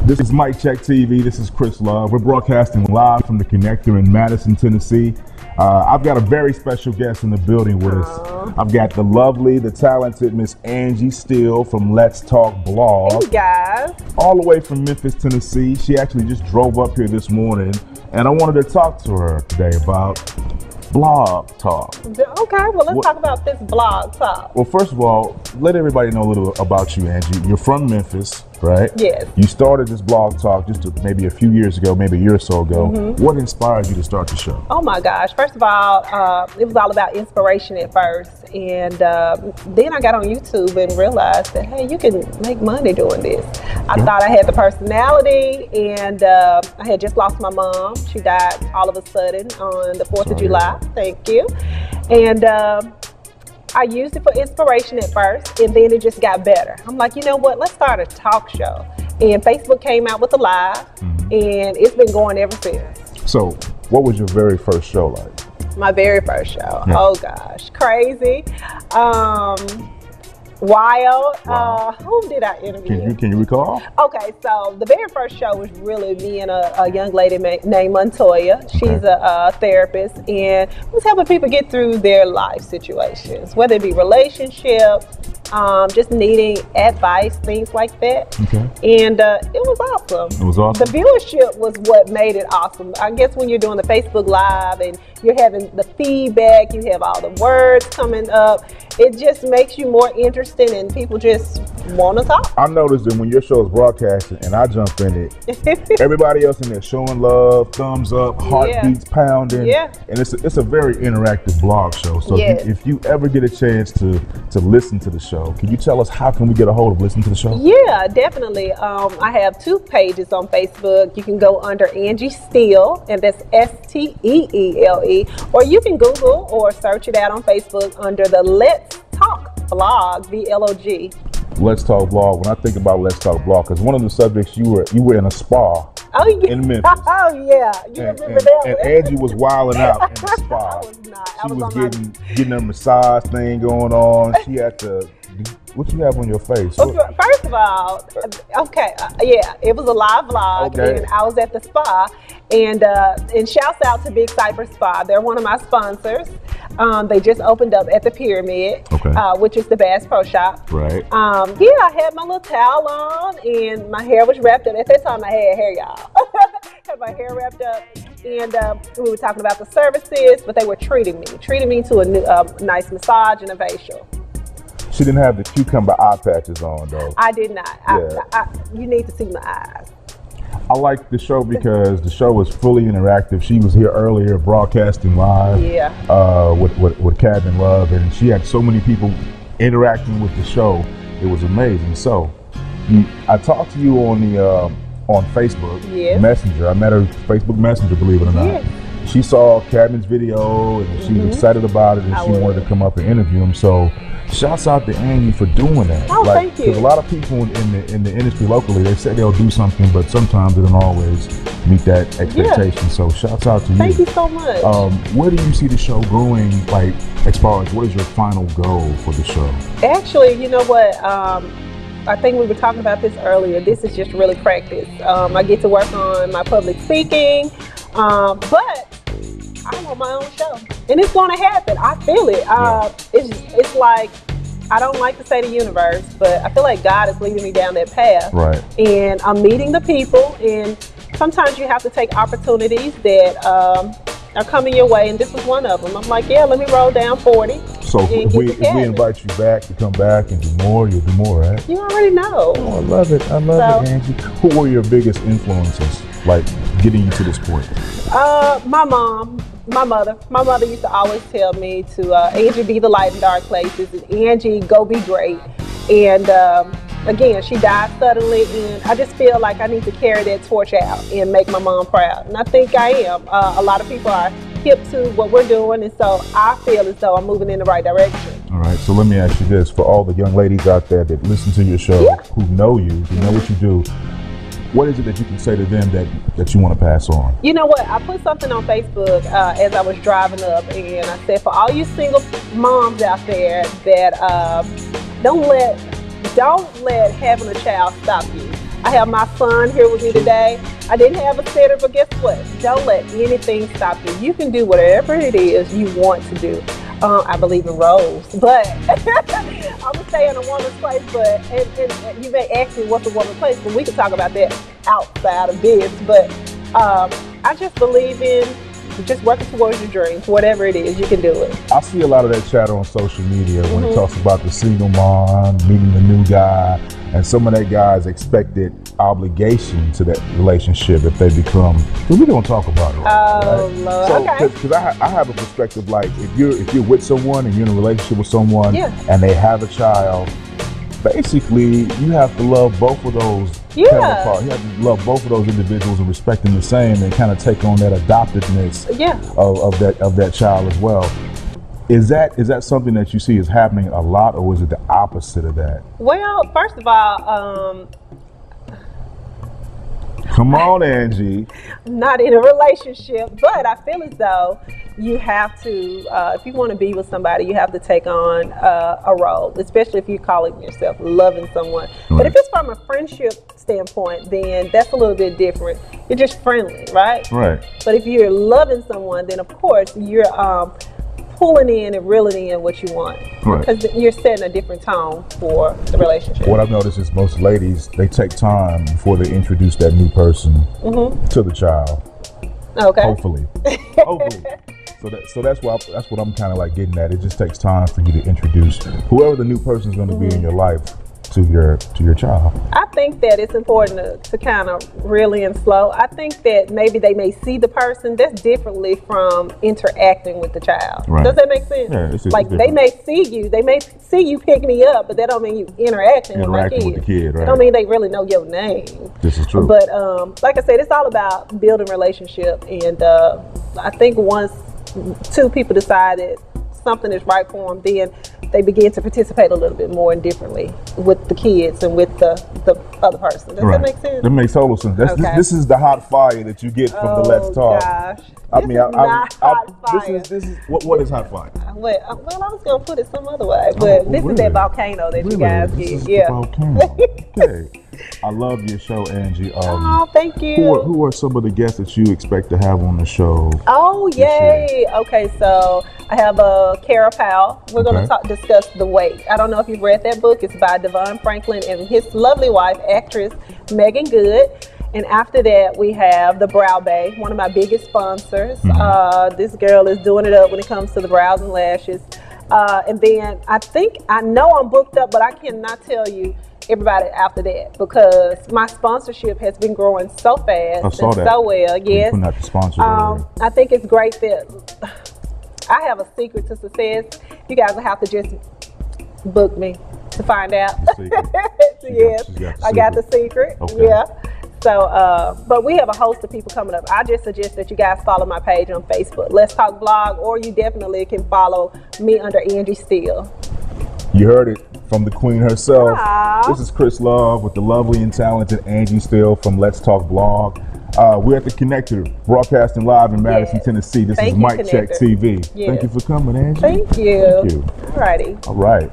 This is Mic Check TV. This is Chris Love. We're broadcasting live from the Konnector in Madison, Tennessee. Uh, I've got a very special guest in the building with us. I've got the lovely, the talented Miss Angie Steele from Let's Talk Blog. Hey guys. All the way from Memphis, Tennessee. She actually just drove up here this morning, and I wanted to talk to her today about blog talk. Okay, well, let's talk about this blog talk. Well, first of all, let everybody know a little about you, Angie. You're from Memphis, right? Yes. You started this blog talk just a, maybe a few years ago, maybe a year or so ago. Mm-hmm. What inspired you to start the show? Oh my gosh. First of all, uh, it was all about inspiration at first. And uh, then I got on YouTube and realized that, hey, you can make money doing this. I Yeah. thought I had the personality, and uh, I had just lost my mom. She died all of a sudden on the 4th of July. Thank you. And um I used it for inspiration at first, and then it just got better. I'm like, you know what? Let's start a talk show. And Facebook came out with a live, and it's been going ever since. So, what was your very first show like? My very first show. Yeah. Oh gosh, crazy, um, wild. Wow. Uh, whom did I interview? Can you can you recall? Okay, so the very first show was really me and a, a young lady ma- named Montoya. She's Okay. a, a therapist, and was helping people get through their life situations, whether it be relationship, um, just needing advice, things like that. Okay. And uh, it was awesome. It was awesome. The viewership was what made it awesome. I guess when you're doing the Facebook Live and you're having the feedback, you have all the words coming up, it just makes you more interesting and people just want to talk. I noticed that when your show is broadcasting and I jump in it, everybody else in there showing love, thumbs up, heartbeats pounding. Yeah. And it's a, it's a very interactive blog show. So Yes. if, you, if you ever get a chance to to listen to the show, can you tell us how can we get a hold of listening to the show? Yeah, definitely. Um, I have two pages on Facebook. You can go under Angie Steele, and that's S T E E L E, or you can Google or search it out on Facebook under the Let's Talk blog, V L O G. Let's Talk Blog. When I think about Let's Talk Blog, because one of the subjects you were you were in a spa Oh yeah. In Memphis. Oh yeah. You and, remember and, that and? Angie was wilding out in the spa. I was not. I She was, was on getting getting her massage thing going on. She had to. What you have on your face? Okay, First of all, okay, uh, yeah, it was a live vlog, Okay. and I was at the spa, and uh, and shouts out to Big Cypress Spa. They're one of my sponsors. Um, they just opened up at the Pyramid, Okay. uh, which is the Bass Pro Shop. Right. Um, yeah, I had my little towel on and my hair was wrapped up. At that time, I had hair, y'all. had my hair wrapped up, and um, we were talking about the services, but they were treating me, treating me to a new, um, nice massage and a facial. She didn't have the cucumber eye patches on though. I did not. Yeah. I, I, you need to see my eyes. I like the show because the show was fully interactive. She was here earlier broadcasting live Yeah. uh, with, with, with Cabin Love, and she had so many people interacting with the show. It was amazing. So, I talked to you on the uh, on Facebook. Messenger. I met her Facebook Messenger, believe it or not. She saw Cabin's video and she was excited about it, and I she wanted to come up and interview him. So, shouts out to Angie for doing that. Oh, thank you. Because a lot of people in the in the industry locally, they say they'll do something, but sometimes they don't always meet that expectation. So, shouts out to you. Thank you so much. Um, where do you see the show going, Like, as far as what is your final goal for the show? Actually, you know what? Um, I think we were talking about this earlier. This is just really practice. Um, I get to work on my public speaking, um, but I want my own show, and it's going to happen. I feel it. Uh, it's it's like I don't like to say the universe, but I feel like God is leading me down that path. Right. And I'm meeting the people, and sometimes you have to take opportunities that um, are coming your way, and this was one of them. I'm like, yeah, let me roll down 40. So if we if we invite you back to come back and do more, you'll do more, right? You already know. Oh, I love it. I love it, Angie. Who were your biggest influences, like getting you to this point? Uh, my mom, my mother. My mother used to always tell me to uh, Angie be the light in dark places, and Angie go be great. And um, again, she died suddenly, and I just feel like I need to carry that torch out and make my mom proud. And I think I am. Uh, a lot of people are hip to what we're doing, and so I feel as though I'm moving in the right direction. All right. So let me ask you this: for all the young ladies out there that listen to your show, Yeah. who know you, who know what you do, what is it that you can say to them that that you want to pass on? You know what? I put something on Facebook uh, as I was driving up, and I said, for all you single moms out there that um, don't let don't let having a child stop you. I have my son here with me today. I didn't have a sitter, but guess what? Don't let anything stop you. You can do whatever it is you want to do. Um, I believe in roles, but I'm gonna stay in a woman's place. But and, and, you may ask me what's a woman's place, but we can talk about that outside of this. But um, I just believe in just working towards your dreams, whatever it is, you can do it. I see a lot of that chatter on social media when it talks about the single mom meeting the new guy, and some of that guy's expected obligation to that relationship if they become. We don't talk about it. Right, Oh, right? Lord. So, Okay. because I, I have a perspective like if you're if you're with someone and you're in a relationship with someone Yeah. and they have a child, basically you have to love both of those Yeah. counterparts. You have to love both of those individuals and respect them the same, and kind of take on that adoptedness Yeah. of, of that of that child as well. Is that is that something that you see is happening a lot, or is it the opposite of that? Well, first of all, um, Come on, Angie. not in a relationship, but I feel as though you have to, uh, if you want to be with somebody, you have to take on uh, a role, especially if you're calling yourself loving someone. But if it's from a friendship standpoint, then that's a little bit different. You're just friendly, right? Right. But if you're loving someone, then of course you're um, pulling in and reeling in what you want. Right. Because you're setting a different tone for the relationship. What I've noticed is most ladies they take time before they introduce that new person Mm-hmm. to the child. Okay. Hopefully, hopefully. So that so that's what I, that's what I'm kind of like getting at. It just takes time for you to introduce whoever the new person is going to be Mm-hmm. in your life to your to your child. I think that it's important to, to kind of really and slow. I think that maybe they may see the person that's differently from interacting with the child. Right. Does that make sense? Yeah, it's- it's like they may see you, they may see you pick me up, but that don't mean you interacting, Interacting with with the kid. right. don't mean they really know your name. This is true. But um, like I said, it's all about building relationship, and uh, I think once two people decide that something is right for them, then they begin to participate a little bit more and differently with the kids and with the, the other person. Does that make sense? That makes total sense. Okay. this, this is the hot fire that you get from the Let's Oh, Talk. Gosh. I This mean, is I, I, not I, hot this fire. is this is what what is hot fire? Well, uh, well, I was gonna put it some other way, but Oh, this is that volcano that you guys This get. Yeah. volcano. okay. I love your show, Angie. Um, Oh, thank you. who are, who are some of the guests that you expect to have on the show? Oh yay! Okay, so I have uh, Cara Powell. We're going to talk discuss the Wait. I don't know if you've read that book. It's by Devon Franklin and his lovely wife, actress Meagan Good. And after that, we have the Brow Bay, one of my biggest sponsors. Mm-hmm. Uh, this girl is doing it up when it comes to the brows and lashes. Uh, and then I think I know I'm booked up, but I cannot tell you everybody after that because my sponsorship has been growing so fast and that. so well. Yes. Putting out the sponsors. Um, I think it's great that I have a secret to success. You guys will have to just book me to find out. She got- yes, got I got the secret. secret. Okay. Yeah. So, uh, but we have a host of people coming up. I just suggest that you guys follow my page on Facebook, Let's Talk Blog, or you definitely can follow me under Angie Steele. You heard it from the queen herself. This is Chris Love with the lovely and talented Angie Steele from Let's Talk Blog. Uh, we're at the Konnector, broadcasting live in Madison, Yes. Tennessee. This Thank is you, Mic Check TV. Yes. Thank you for coming, Angie. Thank you. Thank you. Alrighty. All right.